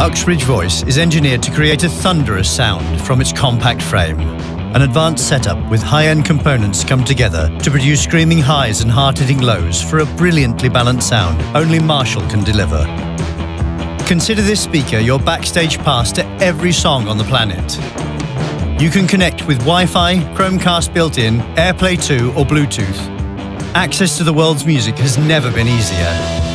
Uxbridge Voice is engineered to create a thunderous sound from its compact frame. An advanced setup with high-end components come together to produce screaming highs and hard-hitting lows for a brilliantly balanced sound only Marshall can deliver. Consider this speaker your backstage pass to every song on the planet. You can connect with Wi-Fi, Chromecast built-in, AirPlay 2 or Bluetooth. Access to the world's music has never been easier.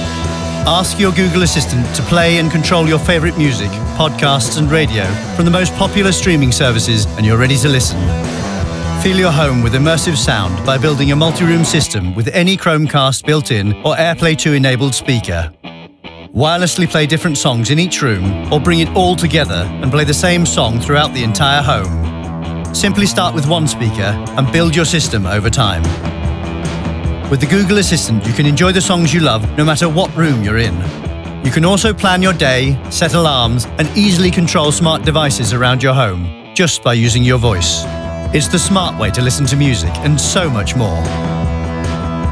Ask your Google Assistant to play and control your favorite music, podcasts, and radio from the most popular streaming services, and you're ready to listen. Feel your home with immersive sound by building a multi room system with any Chromecast built in or AirPlay 2 enabled speaker. Wirelessly play different songs in each room or bring it all together and play the same song throughout the entire home. Simply start with one speaker and build your system over time. With the Google Assistant, you can enjoy the songs you love no matter what room you're in. You can also plan your day, set alarms, and easily control smart devices around your home just by using your voice. It's the smart way to listen to music and so much more.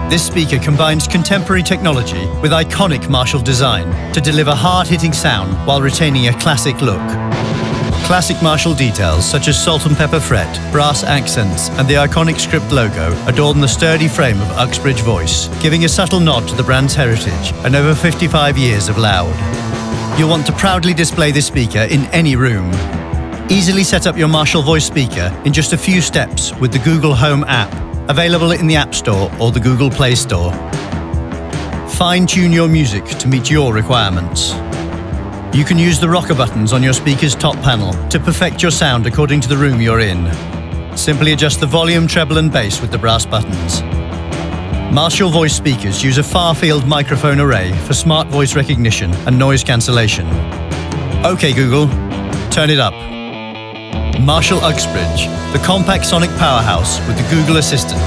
This speaker combines contemporary technology with iconic Marshall design to deliver hard-hitting sound while retaining a classic look. Classic Marshall details such as salt and pepper fret, brass accents, and the iconic script logo adorn the sturdy frame of Uxbridge Voice, giving a subtle nod to the brand's heritage and over 55 years of loud. You'll want to proudly display this speaker in any room. Easily set up your Marshall Voice speaker in just a few steps with the Google Home app, available in the App Store or the Google Play Store. Fine tune your music to meet your requirements. You can use the rocker buttons on your speaker's top panel to perfect your sound according to the room you're in. Simply adjust the volume, treble and bass with the brass buttons. Marshall voice speakers use a far-field microphone array for smart voice recognition and noise cancellation. OK Google, turn it up. Marshall Uxbridge, the compact sonic powerhouse with the Google Assistant.